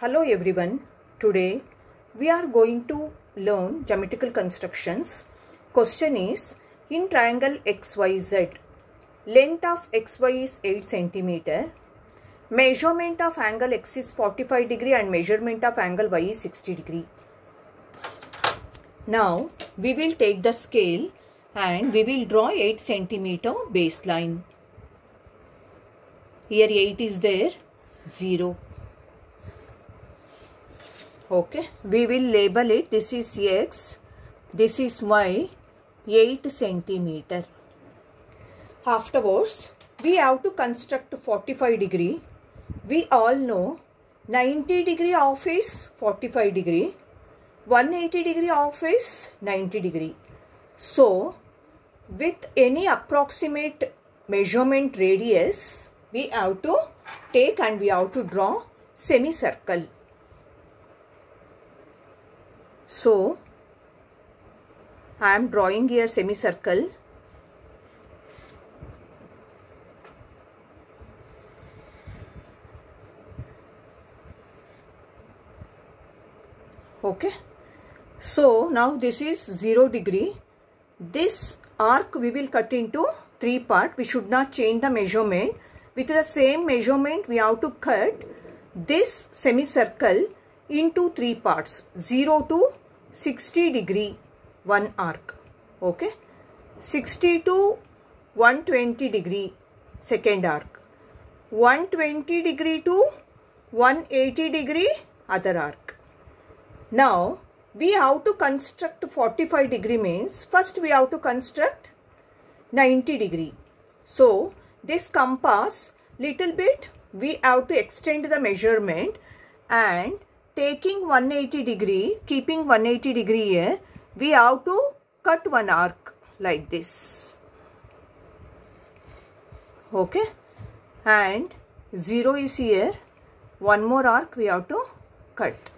Hello everyone. Today we are going to learn geometrical constructions. Question is in triangle XYZ length of XY is 8 centimeter. Measurement of angle X is 45 degree and measurement of angle Y is 60 degree. Now we will take the scale and we will draw 8 centimeter baseline. Here 8 is there, 0 okay. We will label it. This is x. This is y. 8 centimeter. Afterwards we have to construct 45 degree. We all know 90 degree off is 45 degree 180 degree off is 90 degree. So with any approximate measurement radius we have to take and we have to draw semicircle so, I am drawing here semicircle. Okay. So, now this is 0 degree. This arc we will cut into 3 part. We should not change the measurement. With the same measurement we have to cut this semicircle into three parts 0 to 60 degree one arc. Okay? 60 to 120 degree second arc. 120 degree to 180 degree other arc. Now we have to construct 45 degree means first we have to construct 90 degree. So this compass little bit we have to extend the measurement and taking 180 degree, keeping 180 degree here, we have to cut one arc like this. Okay. And 0 is here. One more arc we have to cut.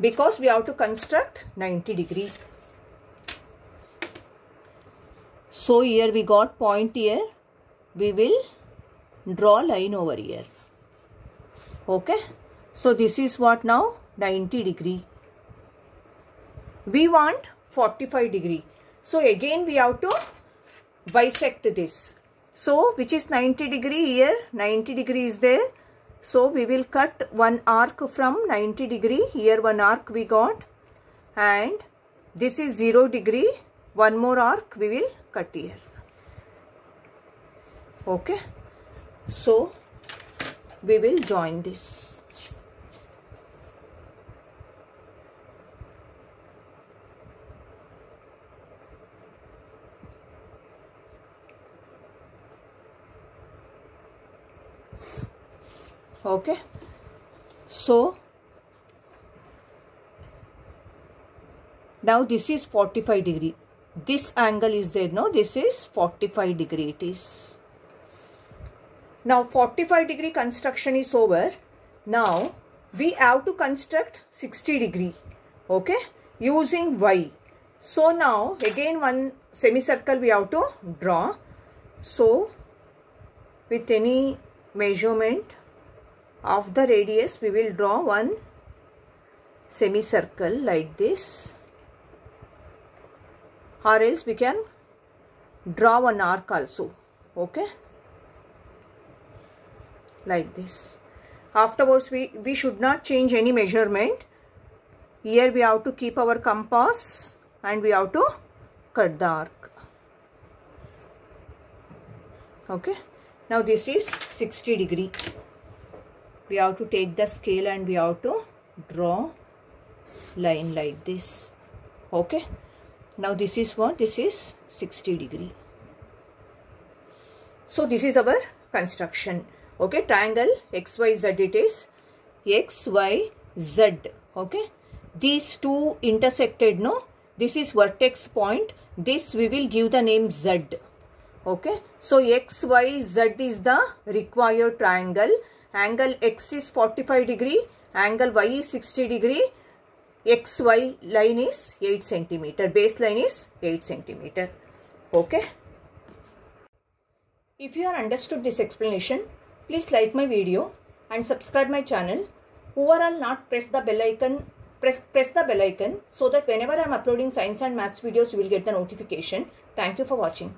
Because we have to construct 90 degree. So here we got point here. We will draw line over here. Okay. So this is what now 90 degree. We want 45 degree. So again we have to bisect this. So which is 90 degree here 90 degree is there. So we will cut one arc from 90 degree. Here one arc we got and this is 0 degree. One more arc we will cut here. Okay. So we will join this. Okay. So now this is 45 degree. This angle is there no? This is 45 degree it is. Now 45 degree construction is over. Now we have to construct 60 degree. Okay? Using y. So now again one semicircle we have to draw. So with any measurement of the radius we will draw one semicircle like this. Or else we can draw an arc also okay? Like this. Afterwards we we should not change any measurement. Here we have to keep our compass and we have to cut the arc. Okay? Now this is 60 degree we have to take the scale and we have to draw line like this. Okay? Now this is what? This is 60 degree. So this is our construction. Okay? Triangle xyz it is xyz okay? These two intersected no? This is vertex point. This we will give the name z. Okay? So xyz is the required triangle angle x is 45 degree, angle y is 60 degree, xy line is 8 centimeter, base line is 8 centimeter. Okay. If you have understood this explanation, please like my video and subscribe my channel. Overall not press the bell icon press press the bell icon so that whenever I am uploading science and maths videos you will get the notification. Thank you for watching.